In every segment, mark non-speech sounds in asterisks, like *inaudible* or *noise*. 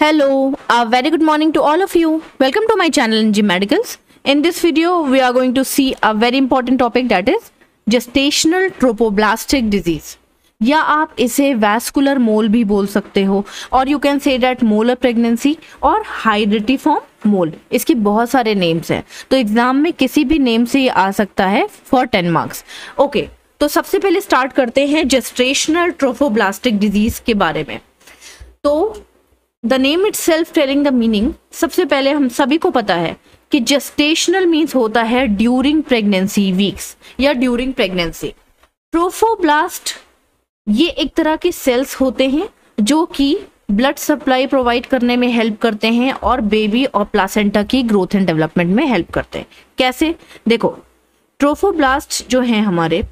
Hello, a very good morning to all of you. Welcome to my channel NG Medicals. In this video, we are going to see a very important topic that is gestational trophoblastic disease. या आप इसे vascular मोल भी बोल सकते हो और you can say that molar pregnancy और hydatidiform mole इसके बहुत सारे नेम्स हैं तो एग्ज़ाम में किसी भी नेम से ये आ सकता है फॉर टेन मार्क्स ओके तो सबसे पहले स्टार्ट करते हैं जेस्ट्रेशनल ट्रोफोब्लास्टिक डिज़ीज़ के बारे में तो the name itself telling the meaning सबसे पहले हम सभी को पता है कि जेस्टेशनल मीन्स होता है ड्यूरिंग प्रेगनेंसी वीक्स या ड्यूरिंग प्रेगनेंसी ट्रोफोब्लास्ट ये एक तरह के सेल्स होते हैं जो कि ब्लड सप्लाई प्रोवाइड करने में हेल्प करते हैं और बेबी और प्लासेंटा की ग्रोथ एंड डेवलपमेंट में हेल्प करते हैं। कैसे? देखो ट्रोफोब्लास्ट जो हैं हमारे,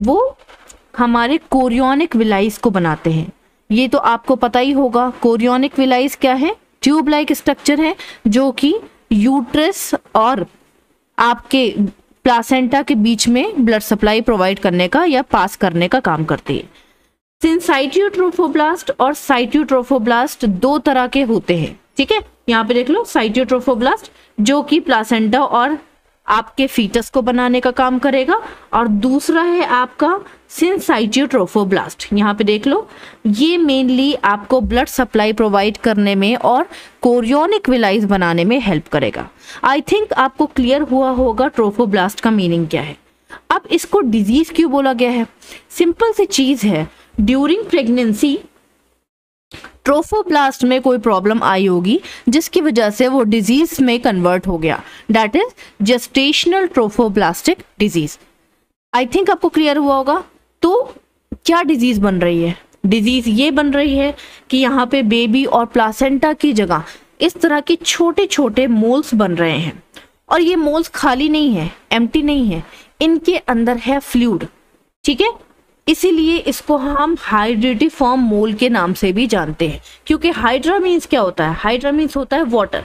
वो हमारे कोरियोनिक विलाइस को बनाते हैं। ये तो आपको पता ही होगा, कोरियोनिक विलाइस क्या है? ट्यूब लाइक स्ट्रक्चर है, जो कि यूट्रस और आपके प्लासेंटा के बीच में ब्लड सप्लाई प्रोवाइड करने का या पास करने का काम करती है। सिंसाइटियोट्रोफोब्लास्ट और साइटियोट्रोफोब्लास्ट दो तरह के होते हैं, ठीक है? यहाँ पे देख लो साइटियोट्रोफोब्लास्ट जो कि प्लासेंटा और आपके फीटस को बनाने का काम करेगा, और दूसरा है आपका सिंसाइटियोट्रोफोब्लास्ट यहाँ पे देख लो, ये मेनली आपको ब्लड सप्लाई प्रोवाइड करने में और कोरियोनिक विलाइज बनाने में हेल्प करेगा। आई थिंक आपको क्लियर हुआ होगा ट्रोफोब्लास्ट का मीनिंग क्या है। अब इसको डिज़ीज़ क्यों बोला गया है? सिंपल सी चीज़ है। ड्यूरिंग प्रेगनेंसी ट्रोफोब्लास्ट में कोई प्रॉब्लम आई होगी, जिसकी वजह से वो डिज़ीज़ में कन्वर्ट हो गया। That is gestational trophoblastic disease I think आपको क्लियर हुआ होगा। तो क्या डिज़ीज़ बन रही है? डिज़ीज़ ये बन रही है कि यहाँ पे बेबी और प्लासेंटा की जगह इस तरह के छोटे छोटे मोल्स बन रहे हैं। और ये मोल्स खाली नहीं है एम्प्टी नहीं है, इनके अंदर है फ्लूड ठीक है? इसीलिए इसको हम हाइड्रेटिफॉर्म मोल के नाम से भी जानते हैं, क्योंकि हाइड्रा मीन्स क्या होता है? हाइड्रा मीन्स होता है वाटर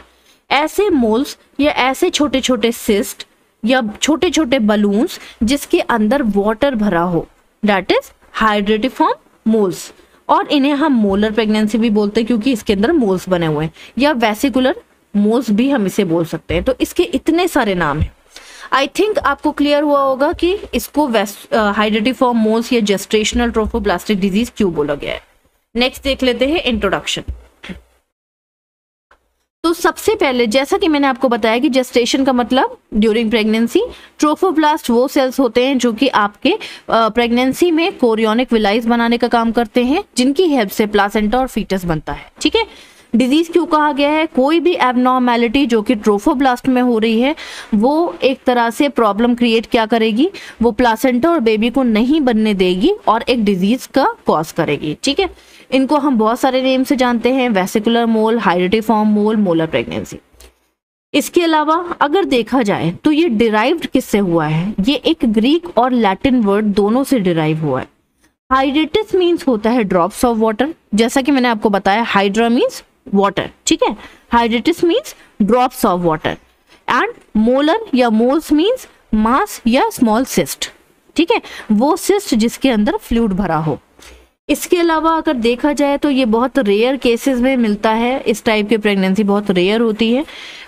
ऐसे मोल्स या ऐसे छोटे छोटे सिस्ट या छोटे छोटे बलून्स जिसके अंदर वाटर भरा हो दैट इज़ हाइड्रेटिफॉर्म मोल्स और इन्हें हम मोलर प्रेगनेंसी भी बोलते हैं क्योंकि इसके अंदर मोल्स बने हुए हैं। या वेसिकुलर मोल्स भी हम इसे बोल सकते हैं। तो इसके इतने सारे नाम हैं। आई थिंक आपको क्लियर हुआ होगा कि इसको हाइड्रेटिफॉर्म मोल्स या जेस्ट्रेशनल ट्रोफोब्लास्टिक डिज़ीज़ क्यों बोला गया है। नेक्स्ट देख लेते हैं इंट्रोडक्शन तो सबसे पहले, जैसा कि मैंने आपको बताया कि जेस्टेशन का मतलब ड्यूरिंग प्रेगनेंसी ट्रोफोब्लास्ट वो सेल्स होते हैं जो कि आपके प्रेगनेंसी में कोरियोनिक विलाइज बनाने का काम करते हैं, जिनकी हेल्प से प्लासेंटा और फीटस बनता है। ठीक है? डिज़ीज़ क्यों कहा गया है? कोई भी एबनॉर्मेलिटी जो कि ट्रोफोब्लास्ट में हो रही है, वो एक तरह से प्रॉब्लम क्रिएट क्या करेगी? वो प्लासेंटा और बेबी को नहीं बनने देगी और एक डिज़ीज़ का कॉज करेगी। ठीक है? इनको हम बहुत सारे नेम से जानते हैं vesicular mole hydatidiform mole molar pregnancy इसके अलावा अगर देखा जाए तो ये डिराइव्ड किससे हुआ है? ये एक ग्रीक और लैटिन वर्ड दोनों से डिराइव हुआ है। हाइड्रेटिस मीन्स होता है ड्रॉप्स ऑफ़ वाटर जैसा कि मैंने आपको बताया हाइड्रा मीन्स वाटर ठीक है? Hydatids means drops of water and molar या मोल्स मीन्स मास या स्मॉल सिस्ट ठीक है? वो सिस्ट जिसके अंदर फ्लूड भरा हो। इसके अलावा अगर देखा जाए तो ये बहुत रेयर केसेस में मिलता है। इस टाइप की प्रेगनेंसी बहुत रेयर होती है।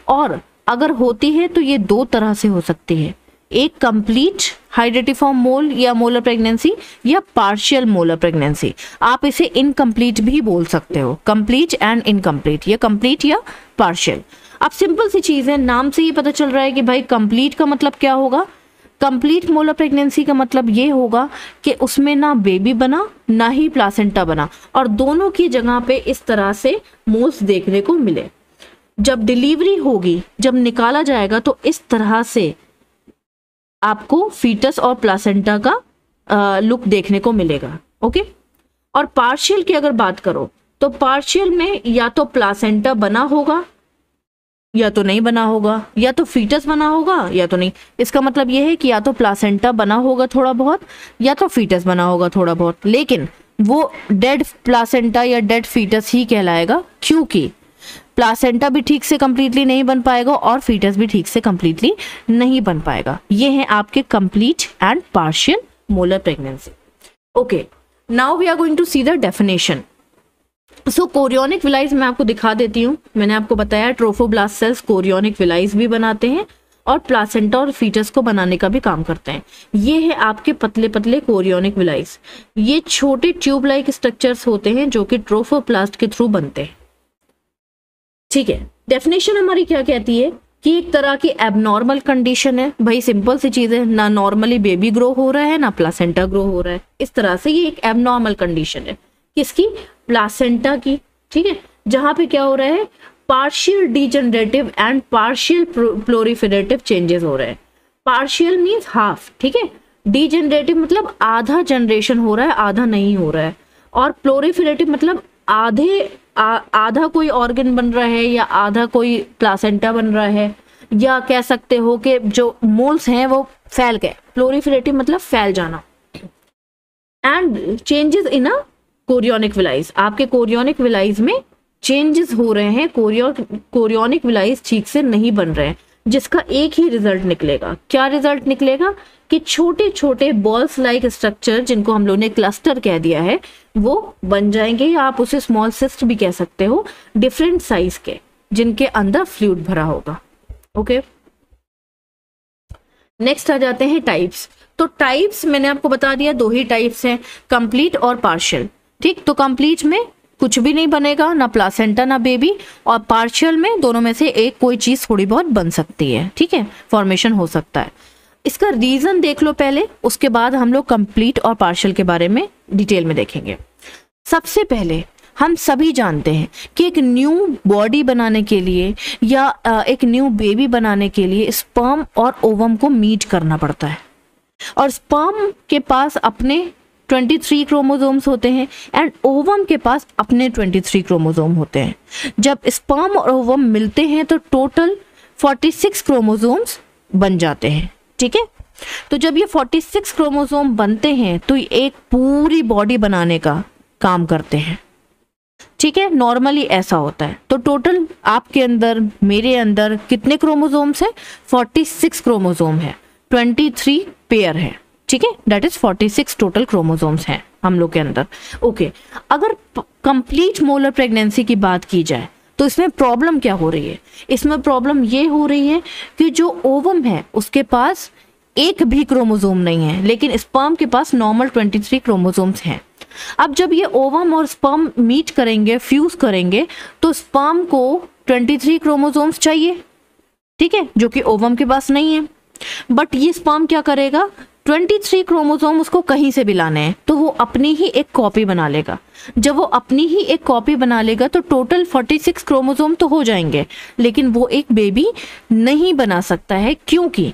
और अगर होती है तो ये दो तरह से हो सकती है। एक कंप्लीट हाइड्रेटिफॉर्म मोल या मोलर प्रेगनेंसी या पार्शियल मोलर प्रेगनेंसी आप इसे इनकम्प्लीट भी बोल सकते हो। कंप्लीट एंड इनकम्प्लीट या कंप्लीट या पार्शियल अब सिंपल सी चीज़ है। नाम से ये पता चल रहा है कि भाई कंप्लीट का मतलब क्या होगा? कंप्लीट मोलर प्रेगनेंसी का मतलब ये होगा कि उसमें ना बेबी बना, ना ही प्लासेंटा बना। और दोनों की जगह पे इस तरह से मोल्स देखने को मिले। जब डिलीवरी होगी, जब निकाला जाएगा तो इस तरह से आपको फीटस और प्लासेंटा का लुक देखने को मिलेगा ओके और पार्शियल की अगर बात करो तो पार्शियल में या तो प्लासेंटा बना होगा, या तो नहीं बना होगा, या तो फीटस बना होगा, या तो नहीं। इसका मतलब यह है कि या तो प्लासेंटा बना होगा थोड़ा बहुत, या तो फीटस बना होगा थोड़ा बहुत। लेकिन वो डेड प्लासेंटा या डेड फीटस ही कहलाएगा, क्योंकि प्लासेंटा भी ठीक से कंप्लीटली नहीं बन पाएगा और फीटस भी ठीक से कंप्लीटली नहीं बन पाएगा। ये है आपके complete and partial molar pregnancy okay now we are going to see the definition so chorionic villi मैं आपको दिखा देती हूँ। मैंने आपको बताया ट्रोफोब्लास्ट सेल्स कोरियोनिक विलाइज भी बनाते हैं और प्लासेंटा और फीटस को बनाने का भी काम करते हैं। ये है आपके पतले पतले कोरियोनिक विलाइज ये छोटे ट्यूब लाइक स्ट्रक्चर्स होते हैं जो कि ट्रोफोप्लास्ट के थ्रू बनते हैं। ठीक है। डेफिनेशन हमारी क्या कहती है? कि एक तरह की एबनॉर्मल कंडीशन है। भाई सिंपल सी चीज़ है। ना नॉर्मली बेबी ग्रो हो रहा है, ना प्लासेंटा ग्रो हो रहा है। इस तरह से ये एक एबनॉर्मल कंडीशन है। किसकी? प्लासेंटा की। ठीक है? जहाँ पे क्या हो रहा है? Partial degenerative and partial proliferative changes हो रहे हैं। पार्शियल मीन्स हाफ़ ठीक है? डिजनरेटिव मतलब आधा जनरेशन हो रहा है, आधा नहीं हो रहा है। और प्लोरिफेरेटिव मतलब आधे आ, आधा कोई ऑर्गन बन रहा है या आधा कोई प्लासेंटा बन रहा है या कह सकते हो कि जो मोल्स हैं वो फैल गए। प्लोरिफेरेटिव मतलब फैल जाना। And changes in uh chorionic villi आपके कोरियोनिक विलाइज में चेंजेस हो रहे हैं कोरियो कोरियोनिक विलाइज ठीक से नहीं बन रहे हैं। जिसका एक ही रिज़ल्ट निकलेगा। क्या रिज़ल्ट निकलेगा? कि छोटे छोटे बॉल्स लाइक स्ट्रक्चर जिनको हम लोग ने क्लस्टर कह दिया है, वो बन जाएँगे या आप उसे स्मॉल सिस्ट भी कह सकते हो डिफरेंट साइज़ के, जिनके अंदर फ्लूड भरा होगा। ओके नेक्स्ट आ जाते हैं टाइप्स तो टाइप्स मैंने आपको बता दिया, दो ही टाइप्स हैं कंप्लीट और पार्शियल ठीक? तो कंप्लीट में कुछ भी नहीं बनेगा, ना प्लासेंटा ना बेबी और पार्शियल में दोनों में से एक कोई चीज़ थोड़ी बहुत बन सकती है, ठीक है? फॉर्मेशन हो सकता है। इसका रीजन देख लो पहले, उसके बाद हम लोग कंप्लीट और पार्शियल के बारे में डिटेल में देखेंगे। सबसे पहले, हम सभी जानते हैं कि एक न्यू बॉडी बनाने के लिए या एक न्यू बेबी बनाने के लिए स्पर्म और ओवम को मीट करना पड़ता है। और स्पर्म के पास अपने 23 क्रोमोसोम्स होते हैं एंड ओवम के पास अपने 23 क्रोमोसोम होते हैं। जब स्पर्म और ओवम मिलते हैं तो टोटल 46 क्रोमोसोम्स बन जाते हैं, ठीक है? तो जब ये 46 क्रोमोसोम बनते हैं तो एक पूरी बॉडी बनाने का काम करते हैं, ठीक है? नॉर्मली ऐसा होता है। तो टोटल आपके अंदर, मेरे अंदर कितने क्रोमोसोम्स है? 46 क्रोमोसोम है। 23 पेयर है। ठीक है? डेट इज़ 46 टोटल क्रोमोसोम्स हैं हम लोग के अंदर। Okay okay. अगर कंप्लीट मोलर प्रेगनेंसी की बात की जाए तो इसमें प्रॉब्लम क्या हो रही है? इसमें प्रॉब्लम ये हो रही है कि जो ओवम है, उसके पास एक भी क्रोमोसोम नहीं है, लेकिन स्पर्म के पास नॉर्मल 23 क्रोमोसोम्स हैं। अब जब ये ओवम और स्पर्म मीट करेंगे फ्यूज करेंगे तो स्पर्म को 23 क्रोमोसोम्स चाहिए, ठीक है? जो कि ओवम के पास नहीं है। बट ये स्पर्म क्या करेगा? 23 क्रोमोजोम उसको कहीं से भी लाने हैं तो वो अपनी ही एक कॉपी बना लेगा। जब वो अपनी ही एक कॉपी बना लेगा तो टोटल फोर्टी सिक्स क्रोमोजोम तो हो जाएँगे, लेकिन वो एक बेबी नहीं बना सकता है, क्योंकि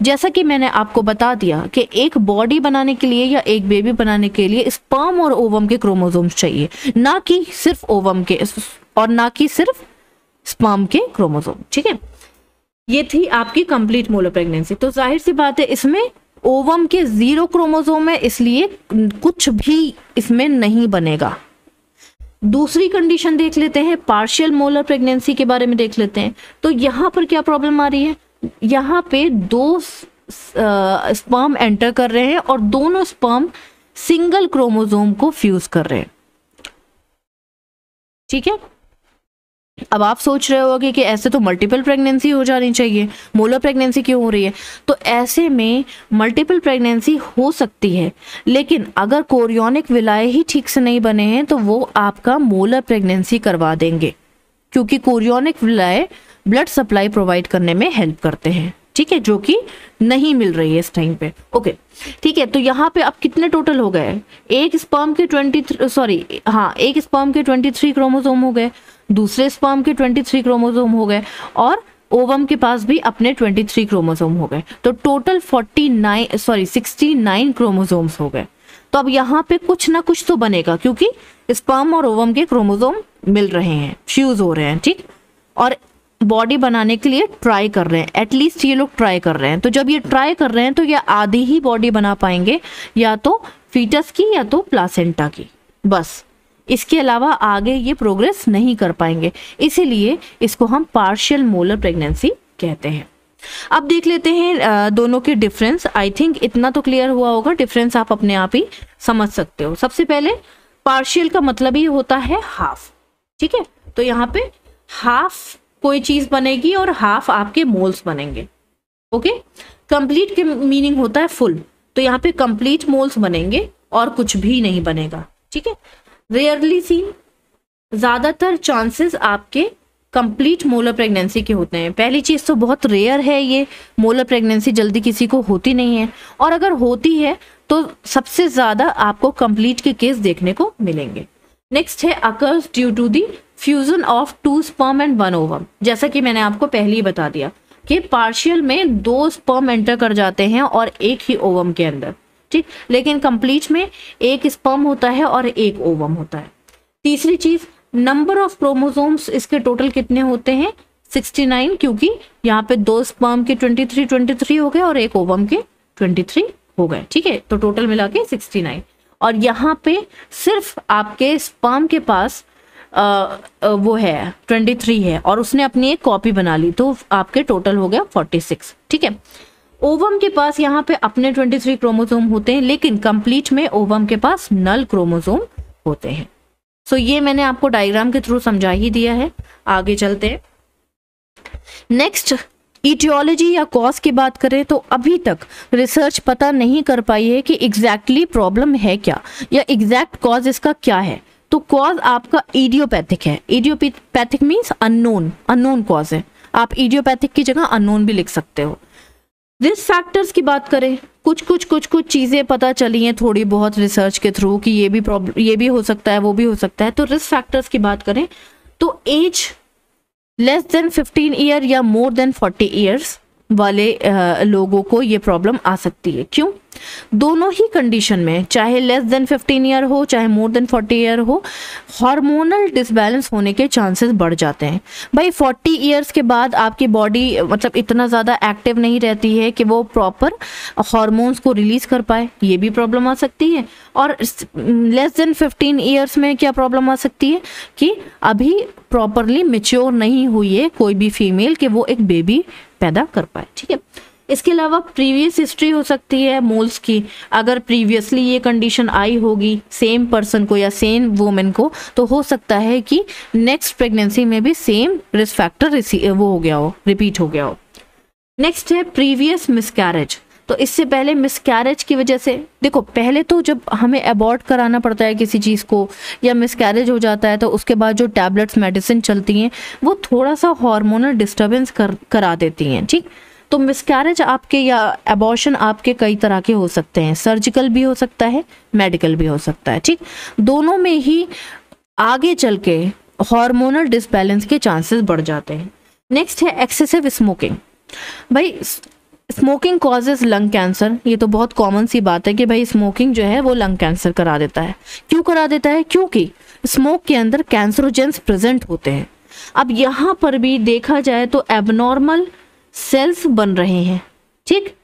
जैसा कि मैंने आपको बता दिया कि एक बॉडी बनाने के लिए या एक बेबी बनाने के लिए स्पर्म और ओवम के क्रोमोसोम्स चाहिए, ना कि सिर्फ़ ओवम के, और ना कि सिर्फ़ स्पर्म के क्रोमोजोम ठीक है? ये थी आपकी कंप्लीट मोलो प्रेगनेंसी तो ज़ाहिर सी बात है, इसमें ओवम के ज़ीरो क्रोमोसोम है, इसलिए कुछ भी इसमें नहीं बनेगा। दूसरी कंडीशन देख लेते हैं, पार्शियल मोलर प्रेगनेंसी के बारे में देख लेते हैं। तो यहाँ पर क्या प्रॉब्लम आ रही है? यहाँ पे दो स्पर्म एंटर कर रहे हैं और दोनों स्पर्म सिंगल क्रोमोसोम को फ्यूज कर रहे हैं। ठीक है? अब आप सोच रहे होगे कि ऐसे तो मल्टीपल प्रेगनेंसी हो जानी चाहिए। मोलर प्रेगनेंसी क्यों हो रही है? तो ऐसे में मल्टीपल प्रेगनेंसी हो सकती है। लेकिन अगर कोरियोनिक विलाय ही ठीक से नहीं बने हैं तो वो आपका मोलर प्रेगनेंसी करवा देंगे। क्योंकि chorionic villi blood supply provide करने में हेल्प करते हैं। ठीक है? जो कि नहीं मिल रही है इस टाइम पे। ओके ठीक है तो यहाँ पे अब कितने टोटल हो गए? एक स्पर्म के ट्वेंटी सॉरी हाँ एक स्पर्म के ट्वेंटी थ्री क्रोमोसोम हो गए। दूसरे स्पर्म के 23 क्रोमोसोम हो गए और ओवम के पास भी अपने 23 क्रोमोसोम हो गए। तो टोटल 49 सॉरी 69 क्रोमोसोम्स हो गए। तो अब यहाँ पे कुछ ना कुछ तो बनेगा क्योंकि स्पर्म और ओवम के क्रोमोसोम मिल रहे हैं फ्यूज हो रहे हैं, ठीक? और बॉडी बनाने के लिए ट्राई कर रहे हैं एटलीस्ट ये लोग ट्राई कर रहे हैं। तो जब ये ट्राई कर रहे हैं तो ये आधी ही बॉडी बना पाएँगे, या तो फीटस की या तो प्लासेंटा की, बस। इसके अलावा आगे ये प्रोग्रेस नहीं कर पाएँगे। इसीलिए इसको हम पार्शियल मोलर प्रेगनेंसी कहते हैं। अब देख लेते हैं दोनों के डिफरेंस आई थिंक इतना तो क्लियर हुआ होगा। डिफरेंस आप अपने आप ही समझ सकते हो। सबसे पहले पार्शियल का मतलब ही होता है हाफ़ ठीक है? तो यहाँ पे हाफ़ कोई चीज़ बनेगी और हाफ़ आपके मोल्स बनेंगे। ओके? कंप्लीट के मीनिंग होता है फुल तो यहाँ पे कंप्लीट मोल्स बनेंगे और कुछ भी नहीं बनेगा। ठीक है? रेयरली सीन ज़्यादातर चांसेस आपके कंप्लीट मोलर प्रेगनेंसी के होते हैं। पहली चीज़ तो बहुत रेयर है ये मोलर प्रेगनेंसी जल्दी किसी को होती नहीं है। और अगर होती है तो सबसे ज़्यादा आपको कंप्लीट के केस देखने को मिलेंगे। नेक्स्ट है occurs due to the fusion of two sperm and one ovum जैसा कि मैंने आपको पहले ही बता दिया कि पार्शियल में दो स्पर्म एंटर कर जाते हैं और एक ही ओवम के अंदर। ठीक लेकिन कंप्लीट में एक स्पर्म होता है और एक ओवम होता है। तीसरी चीज़ नंबर ऑफ़ क्रोमोसोम्स इसके टोटल कितने होते हैं? 69 क्योंकि यहाँ पे दो स्पर्म के 23 23 हो गए और एक ओवम के 23 हो गए। ठीक है? तो टोटल मिला के 69 और यहाँ पे सिर्फ़ आपके स्पर्म के पास आ, वो है 23 है और उसने अपनी एक कॉपी बना ली तो आपके टोटल हो गया 46 ठीक है? ओवम के पास यहाँ पे अपने 23 क्रोमोसोम होते हैं लेकिन कंप्लीट में ओवम के पास नल क्रोमोसोम होते हैं। सो so, ये मैंने आपको डायग्राम के थ्रू समझा ही दिया है। आगे चलते हैं। नेक्स्ट इटियोलॉजी या कॉज की बात करें तो अभी तक रिसर्च पता नहीं कर पाई है कि एग्जैक्टली exactly प्रॉब्लम है क्या या एग्जैक्ट कॉज इसका क्या है। तो कॉज आपका इडियोपैथिक है। Idiopathic means unknown unknown cause है। आप इडियोपैथिक की जगह अननोन भी लिख सकते हो। रिस्क फैक्टर्स की बात करें, कुछ कुछ कुछ कुछ चीज़ें पता चली हैं थोड़ी बहुत रिसर्च के थ्रू कि ये भी प्रॉब्लम ये भी हो सकता है, वो भी हो सकता है। तो रिस्क फैक्टर्स की बात करें तो एज लेस देन 15 ईयर या मोर देन 40 ईयर्स वाले लोगों को ये प्रॉब्लम आ सकती है। क्यों? दोनों ही कंडीशन में, चाहे लेस देन 15 ईयर हो, चाहे मोर देन 40 ईयर हो हार्मोनल डिसबैलेंस होने के चांसेस बढ़ जाते हैं। भाई 40 ईयर्स के बाद आपकी बॉडी मतलब इतना ज़्यादा एक्टिव नहीं रहती है कि वो प्रॉपर हार्मोन्स को रिलीज़ कर पाए, ये भी प्रॉब्लम आ सकती है। और लेस देन 15 ईयर्स में क्या प्रॉब्लम आ सकती है? कि अभी प्रॉपरली मेच्योर नहीं हुई है कोई भी फीमेल कि वो एक बेबी पैदा कर पाए, ठीक है? इसके अलावा प्रीवियस हिस्ट्री हो सकती है मोल्स की। अगर प्रीवियसली ये कंडीशन आई होगी, सेम पर्सन को या सेम वुमेन को तो हो सकता है कि नेक्स्ट प्रेगनेंसी में भी सेम रिस्क फैक्टर वो हो गया हो, रिपीट हो गया हो। नेक्स्ट है प्रीवियस मिसकैरेज। तो इससे पहले मिसकैरेज की वजह से, देखो, पहले तो जब हमें अबॉर्ट कराना पड़ता है किसी चीज़ को, या मिसकैरेज हो जाता है तो उसके बाद जो टैबलेट्स मेडिसिन चलती हैं, वो थोड़ा सा हार्मोनल डिस्टर्बेंस कर, करा देती हैं, ठीक? तो मिसकैरेज आपके या एबॉर्शन आपके कई तरह के हो सकते हैं सर्जिकल भी हो सकता है मेडिकल भी हो सकता है, ठीक? दोनों में ही आगे चल के हार्मोनल डिसबैलेंस के चांसेस बढ़ जाते हैं। नेक्स्ट है एक्सेसिव स्मोकिंग भाई स्मोकिंग कॉजेज लंग कैंसर ये तो बहुत कॉमन सी बात है कि भाई स्मोकिंग जो है वो लंग कैंसर करा देता है। क्यों करा देता है? क्योंकि स्मोक के अंदर कैंसरोजेंस प्रेजेंट होते हैं। अब यहाँ पर भी देखा जाए तो एबनॉर्मल सेल्स बन रहे हैं। ठीक?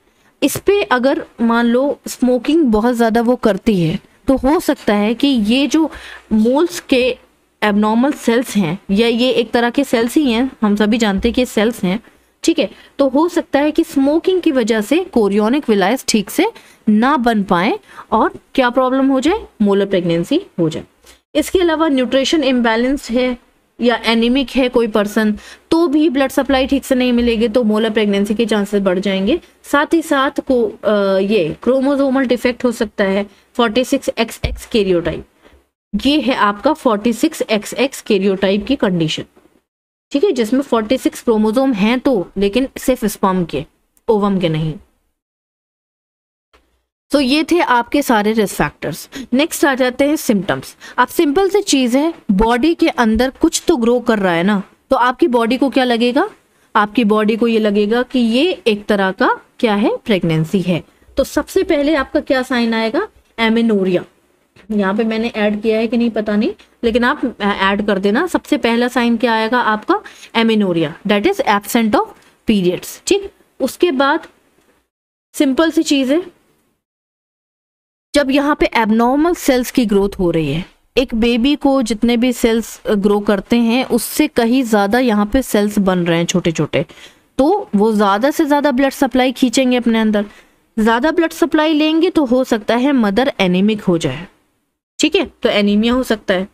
इस पे अगर मान लो स्मोकिंग बहुत ज़्यादा वो करती है तो हो सकता है कि ये जो मोल्स के एबनॉर्मल सेल्स हैं, या ये एक तरह के सेल्स ही हैं, हम सभी जानते हैं कि सेल्स हैं ठीक है? तो हो सकता है कि स्मोकिंग की वजह से कोरियोनिक विलायस ठीक से ना बन पाए और क्या प्रॉब्लम हो जाए? मोलर प्रेगनेंसी हो जाए। इसके अलावा न्यूट्रिशन इम्बैलेंस है या एनीमिक है कोई पर्सन तो भी ब्लड सप्लाई ठीक से नहीं मिलेगी तो मोलर प्रेगनेंसी के चांसेस बढ़ जाएँगे। साथ ही साथ को आ, ये क्रोमोजोमल डिफेक्ट हो सकता है 46 एक्स एक्स केरियोटाइप ये है आपका 46 एक्स एक्स केरियोटाइप की कंडीशन ठीक है जिसमें 46 क्रोमोजोम हैं तो लेकिन सिर्फ़ स्पर्म के ओवम के नहीं। तो so, ये थे आपके सारे रिस्क फैक्टर्स नेक्स्ट आ जाते हैं सिम्टम्स आप सिंपल सी चीज़ है बॉडी के अंदर कुछ तो ग्रो कर रहा है ना तो आपकी बॉडी को क्या लगेगा? आपकी बॉडी को ये लगेगा कि ये एक तरह का क्या है प्रेगनेंसी है। तो सबसे पहले आपका क्या साइन आएगा? एमिनोरिया यहाँ पे मैंने ऐड किया है कि नहीं पता नहीं, लेकिन आप ऐड कर देना। सबसे पहला साइन क्या आएगा आपका? Amenorrhea that is absent of periods ठीक? उसके बाद सिंपल सी चीज़ है। जब यहाँ पे एबनॉर्मल सेल्स की ग्रोथ हो रही है, एक बेबी को जितने भी सेल्स ग्रो करते हैं, उससे कहीं ज़्यादा यहाँ पे सेल्स बन रहे हैं छोटे छोटे तो वो ज़्यादा से ज़्यादा ब्लड सप्लाई खींचेंगे अपने अंदर। ज़्यादा ब्लड सप्लाई लेंगे तो हो सकता है मदर एनीमिक हो जाए। ठीक है? तो एनीमिया हो सकता है।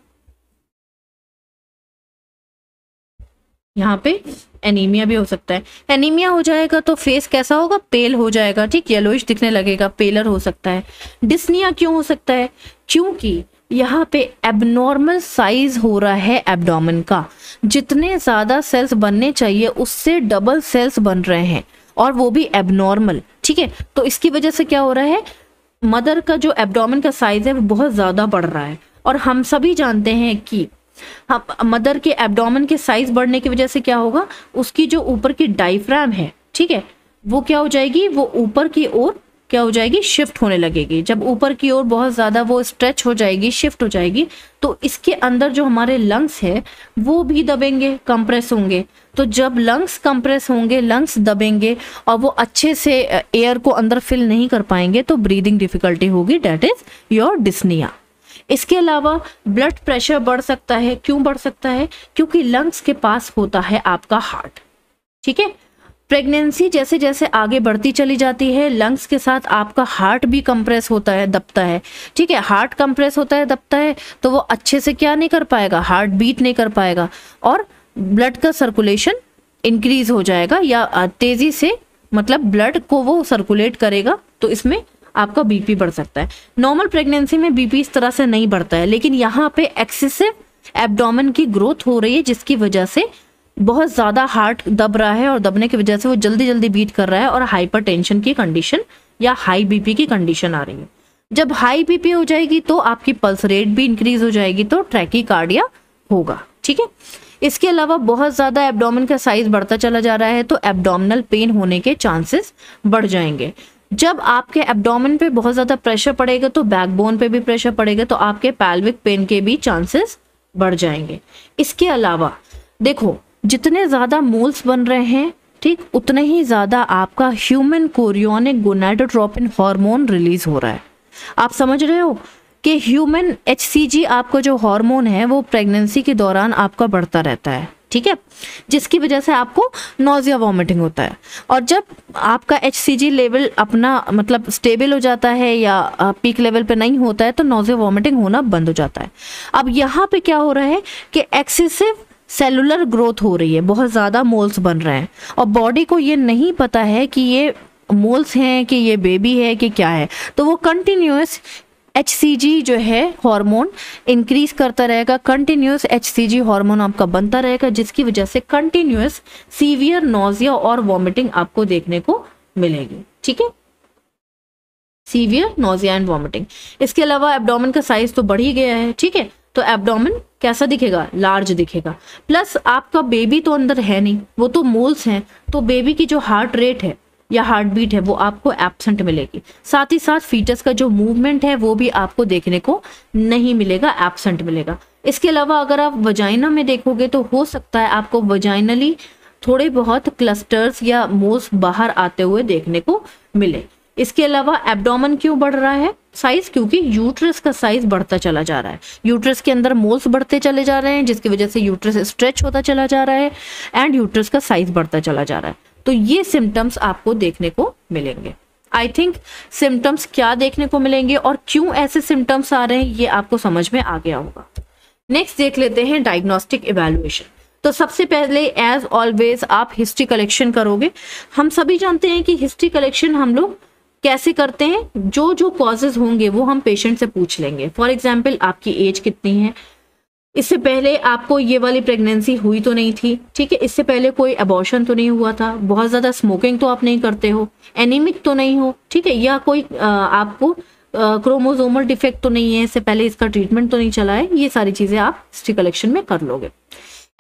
यहाँ पे एनीमिया भी हो सकता है। एनीमिया हो जाएगा तो फेस कैसा होगा? पेल हो जाएगा, ठीक? येलोइश दिखने लगेगा पेलर हो सकता है। डिस्निया क्यों हो सकता है? क्योंकि यहाँ पे एबनॉर्मल साइज़ हो रहा है एब्डोमेन का। जितने ज़्यादा सेल्स बनने चाहिए, उससे डबल सेल्स बन रहे हैं, और वो भी एबनॉर्मल ठीक है? तो इसकी वजह से क्या हो रहा है? मदर का जो एब्डोमेन का साइज़ है, वो बहुत ज़्यादा बढ़ रहा है। और हम सभी जानते हैं कि हम, मदर के एब्डोमेन के साइज़ बढ़ने की वजह से क्या होगा? उसकी जो ऊपर की डाइफ्राम है, ठीक है, वो क्या हो जाएगी? वो ऊपर की ओर क्या हो जाएगी? शिफ्ट होने लगेगी। जब ऊपर की ओर बहुत ज़्यादा वो स्ट्रेच हो जाएगी शिफ्ट हो जाएगी तो इसके अंदर जो हमारे लंग्स है, वो भी दबेंगे कंप्रेस होंगे। तो जब लंग्स कंप्रेस होंगे लंग्स दबेंगे और वो अच्छे से एयर को अंदर फिल नहीं कर पाएँगे तो ब्रीदिंग डिफिकल्टी होगी। डेट इज़ योर डिस्निया इसके अलावा ब्लड प्रेशर बढ़ सकता है। क्यों बढ़ सकता है? क्योंकि लंग्स के पास होता है आपका हार्ट ठीक है? प्रेगनेंसी जैसे जैसे आगे बढ़ती चली जाती है लंग्स के साथ आपका हार्ट भी कंप्रेस होता है, दबता है। ठीक है हार्ट कंप्रेस होता है, दबता है तो वो अच्छे से क्या नहीं कर पाएगा? हार्ट बीट नहीं कर पाएगा। और ब्लड का सर्कुलेशन इंक्रीज हो जाएगा या तेज़ी से मतलब ब्लड को वो सर्कुलेट करेगा तो इसमें आपका बीपी बढ़ सकता है। नॉर्मल प्रेगनेंसी में बीपी इस तरह से नहीं बढ़ता है, लेकिन यहाँ पे एक्सेसिव एब्डोमेन की ग्रोथ हो रही है, जिसकी वजह से बहुत ज़्यादा हार्ट दब रहा है और दबने की वजह से वो जल्दी जल्दी बीट कर रहा है और हाइपर टेंशन की कंडीशन या हाई बीपी की कंडीशन आ रही है। जब हाई बीपी हो जाएगी तो आपकी पल्स रेट भी इंक्रीज हो जाएगी तो ट्रैकी कार्डिया होगा, ठीक है? इसके अलावा बहुत ज़्यादा एब्डोमिन का साइज़ बढ़ता चला जा रहा है तो एब्डोमिनल पेन होने के चांसेस बढ़ जाएँगे। जब आपके एब्डोमिन पे बहुत ज़्यादा प्रेशर पड़ेगा तो बैकबोन पे भी प्रेशर पड़ेगा तो आपके पैल्विक पेन के भी चांसेस बढ़ जाएँगे। इसके अलावा देखो जितने ज़्यादा मोल्स बन रहे हैं, ठीक, उतने ही ज़्यादा आपका human chorionic gonadotropin hormone release हो रहा है। आप समझ रहे हो कि ह्यूमन एचसीजी आपका जो हार्मोन है, वो प्रेगनेंसी के दौरान आपका बढ़ता रहता है, ठीक है? जिसकी वजह से आपको नोजिया वॉमिटिंग होता है। और जब आपका एचसीजी लेवल अपना मतलब स्टेबल हो जाता है या पीक लेवल पे नहीं होता है तो नोजिया वॉमिटिंग होना बंद हो जाता है। अब यहाँ पे क्या हो रहा है कि एक्सेसिव सेलुलर ग्रोथ हो रही है, बहुत ज़्यादा मोल्स बन रहे हैं। और बॉडी को ये नहीं पता है कि ये मोल्स हैं, कि ये बेबी है, कि क्या है। तो वो कंटिन्यूस एच जो है, हार्मोन इंक्रीज करता रहेगा कंटिन्यूस एच हार्मोन आपका बनता रहेगा, जिसकी वजह से कंटिन्यूस सीवियर नोजिया और वॉमिटिंग आपको देखने को मिलेगी। ठीक है? Severe nausea and vomiting. इसके अलावा एब्डोमेन का साइज़ तो बढ़ ही गया है। ठीक है? तो एब्डोमेन कैसा दिखेगा? लार्ज दिखेगा। प्लस आपका बेबी तो अंदर है नहीं, वो तो मोल्स हैं तो बेबी की जो हार्ट रेट है या हार्ट बीट है, वो आपको एबसेंट मिलेगी। साथ ही साथ फीटस का जो मूवमेंट है, वो भी आपको देखने को नहीं मिलेगा एबसेंट मिलेगा। इसके अलावा अगर आप वजाइना में देखोगे तो हो सकता है आपको वजाइनली थोड़े बहुत क्लस्टर्स या मोल्स बाहर आते हुए देखने को मिले। इसके अलावा एब्डोमन क्यों बढ़ रहा है? साइज़ क्योंकि यूट्रस का साइज़ बढ़ता चला जा रहा है। यूट्रस के अंदर मोल्स बढ़ते चले जा रहे हैं, जिसकी वजह से यूट्रस स्ट्रेच होता चला जा रहा है एंड यूट्रस का साइज़ बढ़ता चला जा रहा है। तो ये सिम्टम्स आपको देखने को मिलेंगे। आई थिंक सिम्टम्स क्या देखने को मिलेंगे और क्यों ऐसे सिम्टम्स आ रहे हैं, ये आपको समझ में आ गया होगा। नेक्स्ट देख लेते हैं डायग्नोस्टिक इवेल्युएशन तो सबसे पहले एज ऑलवेज आप हिस्ट्री कलेक्शन करोगे। हम सभी जानते हैं कि हिस्ट्री कलेक्शन हम लोग कैसे करते हैं? जो जो कॉजेज होंगे वो हम पेशेंट से पूछ लेंगे। फॉर एग्ज़ाम्पल आपकी एज कितनी है? इससे पहले आपको ये वाली प्रेगनेंसी हुई तो नहीं थी ठीक है? इससे पहले कोई अबॉर्शन तो नहीं हुआ था। बहुत ज़्यादा स्मोकिंग तो आप नहीं करते हो। एनीमिक तो नहीं हो ठीक है? या कोई आ, आपको क्रोमोजोमल डिफेक्ट तो नहीं है। इससे पहले इसका ट्रीटमेंट तो नहीं चला है। ये सारी चीज़ें आप हिस्ट्री कलेक्शन में कर लोगे।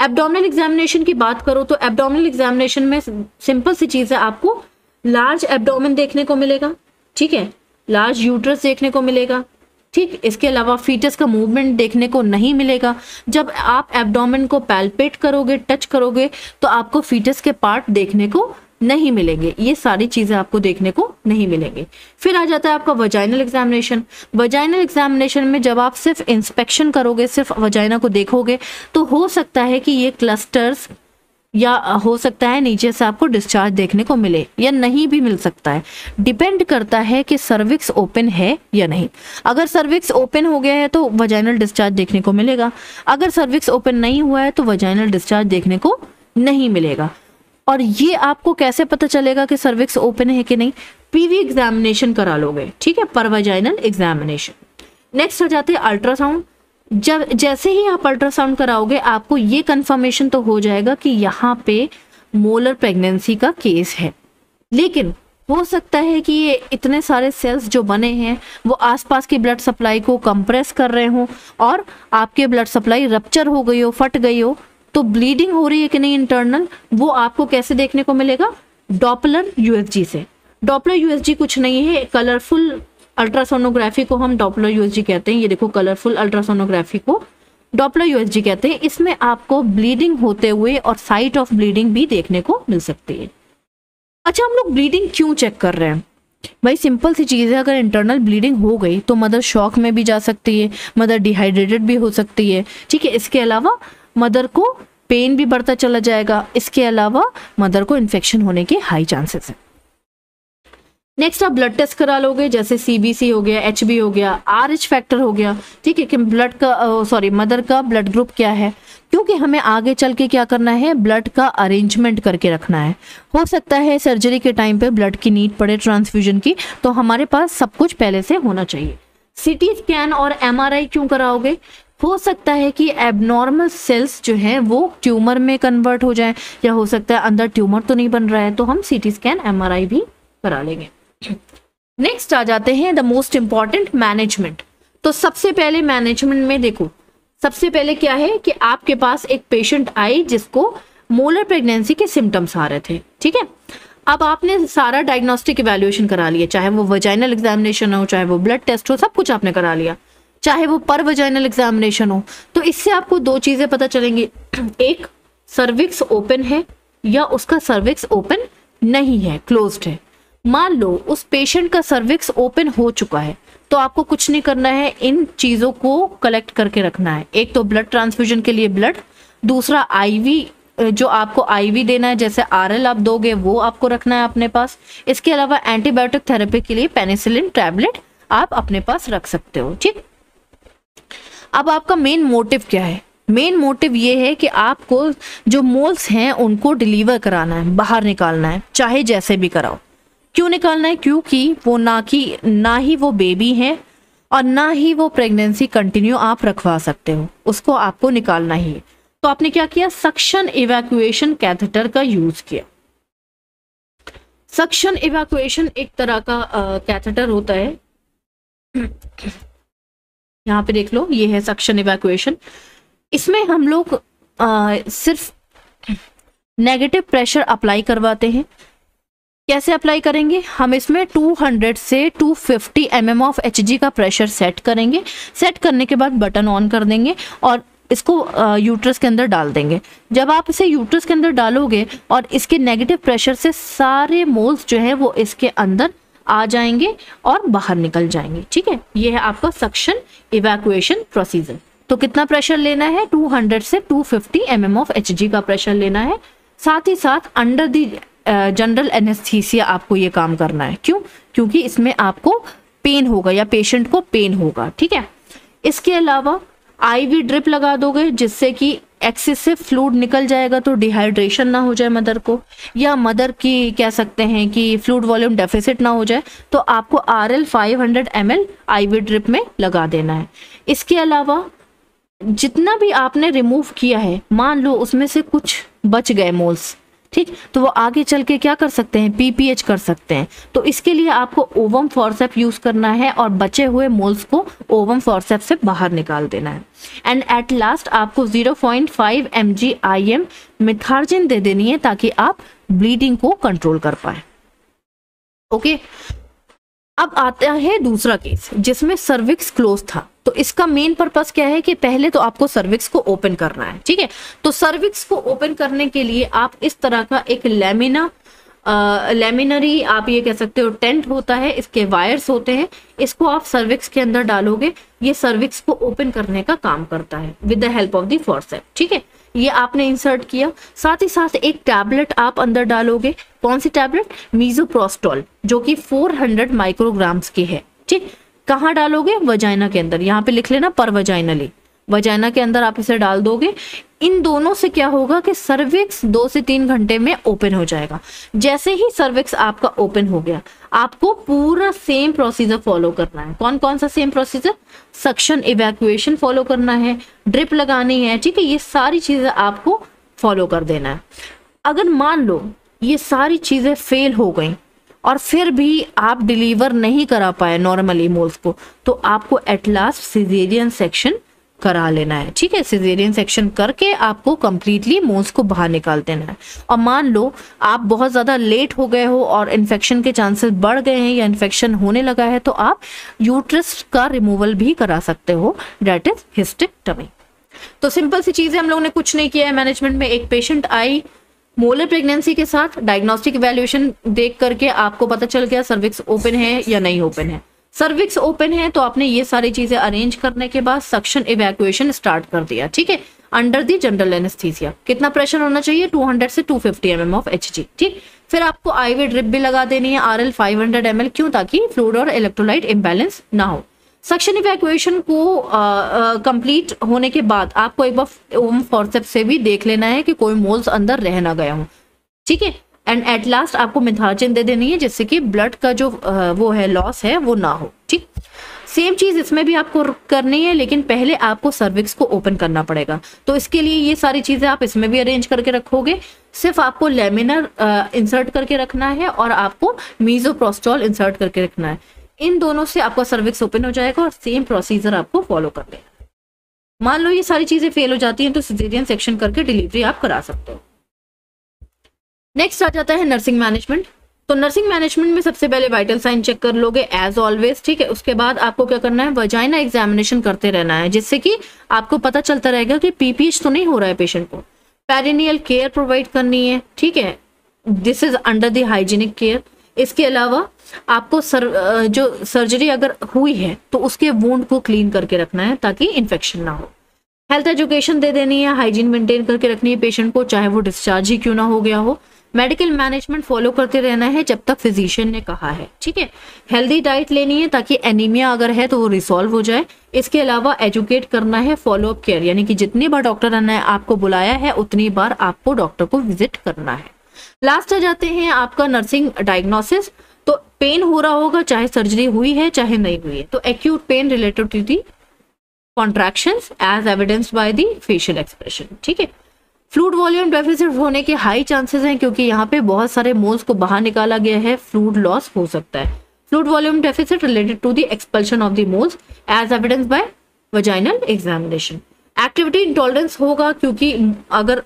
एब्डोमिनल एग्जामिनेशन की बात करो तो एब्डोमिनल एग्जामिनेशन में सिंपल सी चीज़ आपको। लार्ज एब्डोमिन देखने को मिलेगा, ठीक है? लार्ज यूट्रस देखने को मिलेगा, ठीक? इसके अलावा फीटस का मूवमेंट देखने को नहीं मिलेगा। जब आप एब्डोमेन को पैल्पेट करोगे टच करोगे तो आपको फीटस के पार्ट देखने को नहीं मिलेंगे। ये सारी चीज़ें आपको देखने को नहीं मिलेंगे। फिर आ जाता है आपका वजाइनल एग्जामिनेशन वजाइनल एग्जामिनेशन में जब आप सिर्फ़ इंस्पेक्शन करोगे, सिर्फ़ वजाइना को देखोगे तो हो सकता है कि ये क्लस्टर्स या हो सकता है नीचे से आपको डिस्चार्ज देखने को मिले, या नहीं भी मिल सकता है। डिपेंड करता है कि सर्विक्स ओपन है या नहीं। अगर सर्विक्स ओपन हो गया है तो वजाइनल डिस्चार्ज देखने को मिलेगा। अगर सर्विक्स ओपन नहीं हुआ है तो वजाइनल डिस्चार्ज देखने को नहीं मिलेगा। और ये आपको कैसे पता चलेगा कि सर्विक्स ओपन है कि नहीं? पीवी एग्जामिनेशन करा लोगे, ठीक है? परवाजाइनल एग्जामिनेशन नेक्स्ट हो जाते हैं अल्ट्रासाउंड जब जैसे ही आप अल्ट्रासाउंड कराओगे, आपको ये कंफर्मेशन तो हो जाएगा कि यहाँ पे मोलर प्रेगनेंसी का केस है। लेकिन हो सकता है कि ये इतने सारे सेल्स जो बने हैं, वो आसपास की ब्लड सप्लाई को कंप्रेस कर रहे हो और आपके ब्लड सप्लाई रप्चर हो गई हो, फट गई हो तो ब्लीडिंग हो रही है कि नहीं इंटरनल वो आपको कैसे देखने को मिलेगा? डॉपलर यूएसजी से। डॉपलर यूएसजी कुछ नहीं है कलरफुल अल्ट्रासोनोग्राफी को हम डॉपलर यूएसजी कहते हैं। ये देखो कलरफुल अल्ट्रासोनोग्राफी को डॉपलर यूएसजी कहते हैं। इसमें आपको ब्लीडिंग होते हुए और साइट ऑफ़ ब्लीडिंग भी देखने को मिल सकती है। अच्छा हम लोग ब्लीडिंग क्यों चेक कर रहे हैं? भाई सिंपल सी चीज़ है। अगर इंटरनल ब्लीडिंग हो गई तो मदर शॉक में भी जा सकती है मदर डिहाइड्रेटेड भी हो सकती है। ठीक है, इसके अलावा मदर को पेन भी बढ़ता चला जाएगा। इसके अलावा मदर को इन्फेक्शन होने के हाई चांसेस हैं। नेक्स्ट आप ब्लड टेस्ट करा लोगे, जैसे सीबीसी हो गया एचबी हो गया आर एच फैक्टर हो गया, ठीक है कि ब्लड का सॉरी मदर का ब्लड ग्रुप क्या है? क्योंकि हमें आगे चल के क्या करना है? ब्लड का अरेंजमेंट करके रखना है। हो सकता है सर्जरी के टाइम पे ब्लड की नीड पड़े ट्रांसफ्यूजन की तो हमारे पास सब कुछ पहले से होना चाहिए। सिटी स्कैन और एमआरआई क्यों कराओगे? हो सकता है कि एबनॉर्मल सेल्स जो है, वो ट्यूमर में कन्वर्ट हो जाए, या हो सकता है अंदर ट्यूमर तो नहीं बन रहा है तो हम सिटी स्कैन एमआरआई भी करा लेंगे। नेक्स्ट आ जाते हैं द मोस्ट इंपॉर्टेंट मैनेजमेंट तो सबसे पहले मैनेजमेंट में देखो। सबसे पहले क्या है कि आपके पास एक पेशेंट आई जिसको मोलर प्रेगनेंसी के सिम्टम्स आ रहे थे। ठीक है? अब आपने सारा डायग्नोस्टिक इवेल्युएशन करा लिया। चाहे वो वजाइनल एग्जामिनेशन हो, चाहे वो ब्लड टेस्ट हो, सब कुछ आपने करा लिया। चाहे वो पर वजाइनल एग्जामिनेशन हो। तो इससे आपको दो चीज़ें पता चलेंगी। *clears throat* एक सर्विक्स ओपन है या उसका सर्विक्स ओपन नहीं है क्लोज्ड है। मान लो उस पेशेंट का सर्विक्स ओपन हो चुका है तो आपको कुछ नहीं करना है, इन चीज़ों को कलेक्ट करके रखना है। एक तो ब्लड ट्रांसफ्यूजन के लिए ब्लड दूसरा आईवी जो आपको आईवी देना है, जैसे आरएल आप दोगे, वो आपको रखना है अपने पास। इसके अलावा एंटीबायोटिक थेरेपी के लिए पेनिसिलिन टैबलेट आप अपने पास रख सकते हो, ठीक? अब आपका मेन मोटिव क्या है? मेन मोटिव ये है कि आपको जो मोल्स हैं, उनको डिलीवर कराना है, बाहर निकालना है, चाहे जैसे भी कराओ। क्यों निकालना है? क्योंकि वो ना कि, ना ही वो बेबी है और ना ही वो प्रेगनेंसी कंटिन्यू आप रखवा सकते हो। उसको आपको निकालना ही है। तो आपने क्या किया? सक्शन इवैक्यूएशन कैथेटर का यूज़ किया। सक्शन इवैक्यूएशन एक तरह का कैथेटर होता है। यहाँ पे देख लो, ये है सक्शन इवैक्यूएशन इसमें हम लोग सिर्फ़ नेगेटिव प्रेशर अप्लाई करवाते हैं। कैसे अप्लाई करेंगे? हम इसमें 200 से 250 फिफ्टी mm ऑफ़ एच का प्रेशर सेट करेंगे। सेट करने के बाद बटन ऑन कर देंगे और इसको यूट्रस के अंदर डाल देंगे। जब आप इसे यूट्रस के अंदर डालोगे और इसके नेगेटिव प्रेशर से सारे मोल्स जो है वो इसके अंदर आ जाएँगे और बाहर निकल जाएँगे। ठीक है? ये है आपका सक्शन इवैक्यूएशन प्रोसीजर तो कितना प्रेशर लेना है? 200 से 250 फिफ्टी mm ऑफ़ एच का प्रेशर लेना है। साथ ही साथ अंडर दी जनरल एनेस्थीसिया आपको ये काम करना है। क्यों? क्योंकि इसमें आपको पेन होगा या पेशेंट को पेन होगा, ठीक है? इसके अलावा आईवी ड्रिप लगा दोगे, जिससे कि एक्सेसिव फ्लूड निकल जाएगा तो डिहाइड्रेशन ना हो जाए मदर को, या मदर की कह सकते हैं कि फ्लूड वॉल्यूम डेफिसिट ना हो जाए तो आपको R L five hundred M L I drip में लगा देना है। इसके अलावा जितना भी आपने रिमूव किया है, मान लो उसमें से कुछ बच गए मोल्स ठीक? तो वो आगे चल के क्या कर सकते हैं? पीपीएच कर सकते हैं। तो इसके लिए आपको ओवम फॉरसेप यूज़ करना है और बचे हुए मोल्स को ओवम फॉरसेप से बाहर निकाल देना है। एंड एट लास्ट आपको 0.5 point five M G I M Methergine दे देनी है ताकि आप ब्लीडिंग को कंट्रोल कर पाए। ओके? अब आता है दूसरा केस जिसमें सर्विक्स क्लोज था। तो इसका मेन पर्पस क्या है कि पहले तो आपको सर्विक्स को ओपन करना है, ठीक है? तो सर्विक्स को ओपन करने के लिए आप इस तरह का एक लेमिना लेमिनरी आप ये कह सकते हो, टेंट होता है, इसके वायर्स होते हैं, इसको आप सर्विक्स के अंदर डालोगे, ये सर्विक्स को ओपन करने का काम करता है with the help of the forcep ठीक है? ये आपने इंसर्ट किया, साथ ही साथ एक टैबलेट आप अंदर डालोगे, कौन सी टैबलेट मीजोप्रोस्टॉल जो कि 400 माइक्रोग्राम्स की है, ठीक? कहाँ डालोगे? वजाइना के अंदर। यहाँ पे लिख लेना पर वजाइनली वजाइना के अंदर आप इसे डाल दोगे। इन दोनों से क्या होगा कि सर्विक्स दो से तीन घंटे में ओपन हो जाएगा। जैसे ही सर्विक्स आपका ओपन हो गया, आपको पूरा सेम प्रोसीजर फॉलो करना है। कौन कौन सा same procedure? Suction evacuation follow करना है, ड्रिप लगानी है, ठीक है? ये सारी चीज़ें आपको फॉलो कर देना है। अगर मान लो ये सारी चीज़ें फेल हो गई और फिर भी आप डिलीवर नहीं करा पाए नॉर्मली मोल्स को तो आपको एट लास्ट सिजेरियन सेक्शन करा लेना है। ठीक है? सिजेरियन सेक्शन करके आपको कंप्लीटली मोल्स को बाहर निकाल देना है। और मान लो, आप बहुत ज़्यादा लेट हो गए हो और इन्फेक्शन के चांसेस बढ़ गए हैं या इन्फेक्शन होने लगा है तो आप यूट्रस का रिमूवल भी करा सकते हो। डेट इज़ हिस्टेक्टमी तो सिंपल सी चीज़ हम लोगों ने कुछ नहीं किया है। मैनेजमेंट में एक पेशेंट आई मोलर प्रेगनेंसी के साथ डायग्नोस्टिक वैल्यूएशन देख करके आपको पता चल गया सर्विक्स ओपन है या नहीं ओपन है। सर्विक्स ओपन है तो आपने ये सारी चीज़ें अरेंज करने के बाद सक्शन इवैक्यूएशन स्टार्ट कर दिया, ठीक है? अंडर दी जनरल एनेस्थीसिया कितना प्रेशर होना चाहिए? 200 से 250 फिफ्टी एम ऑफ़ एच ठीक? फिर आपको आईवी ड्रिप भी लगा देनी है आर एल फाइव क्यों? ताकि फ्लूड और इलेक्ट्रोलाइट इम्बेलेंस ना हो। सक्शन इवैक्यूएशन को कंप्लीट होने के बाद आपको एक बार ओम फॉरसेप से भी देख लेना है कि कोई मोल्स अंदर रह ना गया हो। ठीक है? एंड एट लास्ट आपको मिथाचिन दे देनी है जिससे कि ब्लड का जो आ, वो है लॉस है वो ना हो। ठीक? सेम चीज़ इसमें भी आपको करनी है लेकिन पहले आपको सर्विक्स को ओपन करना पड़ेगा। तो इसके लिए ये सारी चीज़ें आप इसमें भी अरेंज करके रखोगे। सिर्फ़ आपको लेमिनर इंसर्ट करके रखना है और आपको मीजोप्रोस्टॉल इंसर्ट करके रखना है। इन दोनों से आपका सर्विक्स ओपन हो जाएगा और सेम प्रोसीजर आपको फॉलो कर लेना मान लो ये सारी चीज़ें फेल हो जाती हैं तो सिजेरियन सेक्शन करके डिलीवरी आप करा सकते हो। नेक्स्ट आ जाता है नर्सिंग मैनेजमेंट तो नर्सिंग मैनेजमेंट में सबसे पहले वाइटल साइन चेक कर लोगे एज ऑलवेज ठीक है? उसके बाद आपको क्या करना है? वजाइना एग्जामिनेशन करते रहना है, जिससे कि आपको पता चलता रहेगा कि पीपीएच तो नहीं हो रहा है पेशेंट को। पेरिनियल केयर प्रोवाइड करनी है, ठीक है? This is under the hygienic care इसके अलावा आपको सर जो सर्जरी अगर हुई है तो उसके वोंड को क्लीन करके रखना है, ताकि इन्फेक्शन ना हो। हेल्थ एजुकेशन दे देनी है हाइजीन मेंटेन करके रखनी है पेशेंट को, चाहे वो डिस्चार्ज ही क्यों ना हो गया हो। मेडिकल मैनेजमेंट फॉलो करते रहना है, जब तक फिजिशियन ने कहा है, ठीक है? हेल्दी डाइट लेनी है, ताकि एनीमिया अगर है तो वो रिसॉल्व हो जाए। इसके अलावा एजुकेट करना है फॉलो अप केयर यानी कि जितनी बार डॉक्टर ने आपको बुलाया है, उतनी बार आपको डॉक्टर को विज़िट करना है। लास्ट आ जाते हैं आपका नर्सिंग डायग्नोसिस तो पेन हो रहा होगा, चाहे सर्जरी हुई है, चाहे नहीं हुई है। तो acute pain related to the contraction as evidence by the facial expression ठीक है? फ्लूड वॉल्यूम डेफिसिट होने के हाई चांसेस हैं क्योंकि यहाँ पे बहुत सारे मोल्स को बाहर निकाला गया है फ्लूड लॉस हो सकता है। Fluid volume deficit related to the expulsion of the moles as evidence by vaginal examination activity intolerance होगा क्योंकि अगर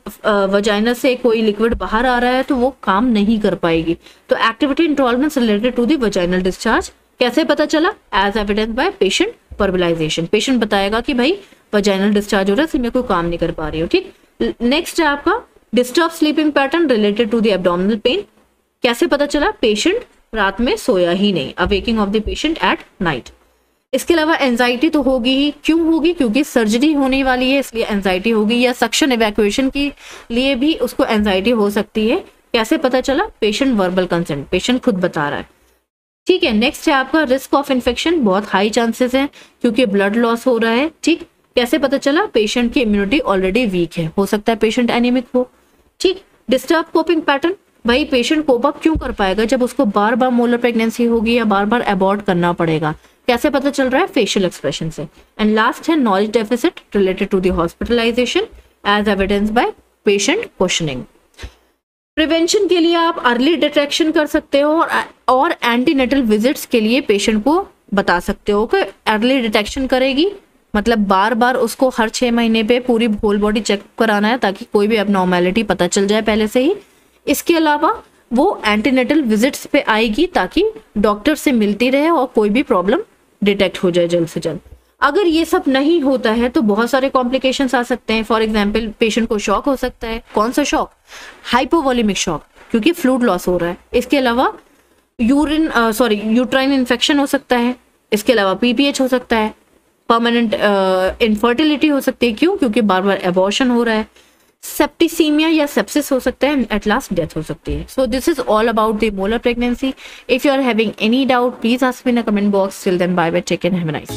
वजाइना से कोई लिक्विड बाहर आ रहा है तो वो काम नहीं कर पाएगी। तो activity intolerance related to the vaginal discharge कैसे पता चला? As evidence by patient verbalization patient बताएगा कि भाई वजाइनल डिस्चार्ज हो रहा है इसलिए मैं कोई काम नहीं कर पा रही हूँ, ठीक? नेक्स्ट है आपका disturb sleeping pattern related to the abdominal pain कैसे पता चला? पेशेंट रात में सोया ही नहीं। Awaking of the patient at night इसके अलावा एंजाइटी तो होगी ही। क्यों होगी? क्योंकि सर्जरी होने वाली है, इसलिए एंजाइटी होगी या सक्शन इवैक्यूएशन के लिए भी उसको एंजाइटी हो सकती है। कैसे पता चला? पेशेंट वर्बल कंसेंट पेशेंट खुद बता रहा है। ठीक है नेक्स्ट है आपका रिस्क ऑफ़ इन्फेक्शन बहुत हाई चांसेस है, क्योंकि ब्लड लॉस हो रहा है। ठीक, कैसे पता चला? पेशेंट की इम्यूनिटी ऑलरेडी वीक है। हो सकता है पेशेंट एनीमिक हो। ठीक डिस्टर्ब कोपिंग पैटर्न भाई पेशेंट कोप अप क्यों कर पाएगा? जब उसको बार बार मोलर प्रेगनेंसी होगी या बार बार अबॉर्ट करना पड़ेगा। कैसे पता चल रहा है? फेशियल एक्सप्रेशन से। एंड लास्ट है knowledge deficit related to the hospitalization as evidence by patient questioning prevention के लिए आप अर्ली डिटेक्शन कर सकते हो और एंटीनेटल विजिट्स के लिए पेशेंट को बता सकते हो कि अर्ली डिटेक्शन करेगी। मतलब बार बार उसको हर छः महीने पे पूरी होल बॉडी चेक कराना है ताकि कोई भी नॉर्मेलिटी पता चल जाए पहले से ही। इसके अलावा वो एंटीनेटल विजिट्स पे आएगी ताकि डॉक्टर से मिलती रहे और कोई भी प्रॉब्लम डिटेक्ट हो जाए जल्द से जल्द। अगर ये सब नहीं होता है तो बहुत सारे कॉम्प्लिकेशन आ सकते हैं। फॉर एग्ज़ाम्पल पेशेंट को शॉक हो सकता है। कौन सा शॉक हाइपोवॉल्यूमिक शॉक क्योंकि फ्लूड लॉस हो रहा है। इसके अलावा यूरिन सॉरी यूट्राइन इन्फेक्शन हो सकता है। इसके अलावा पीपीएच हो सकता है। परमानेंट इनफर्टिलिटी uh, हो सकती है। क्यों? क्योंकि बार बार एबॉर्शन हो रहा है। सेप्टिसीमिया या सेप्सिस हो सकता है एट लास्ट डेथ हो सकती है. So this is all about the molar pregnancy if you are having any doubt please ask me in comment box till then bye bye take and have a nice